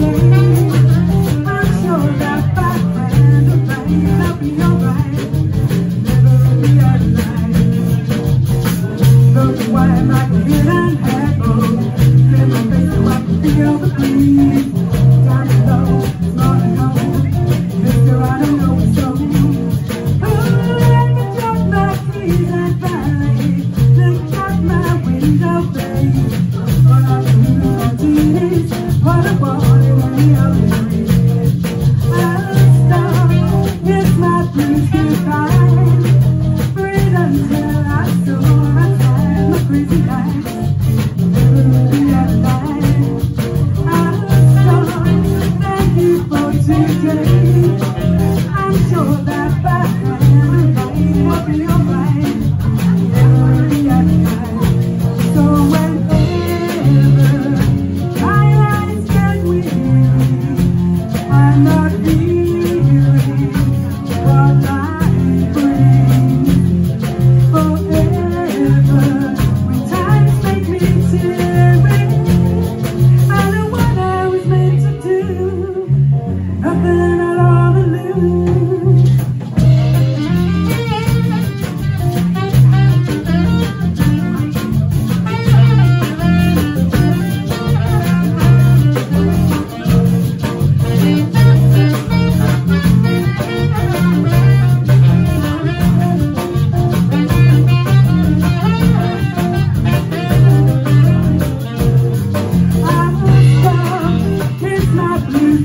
Yeah. Thank you for today.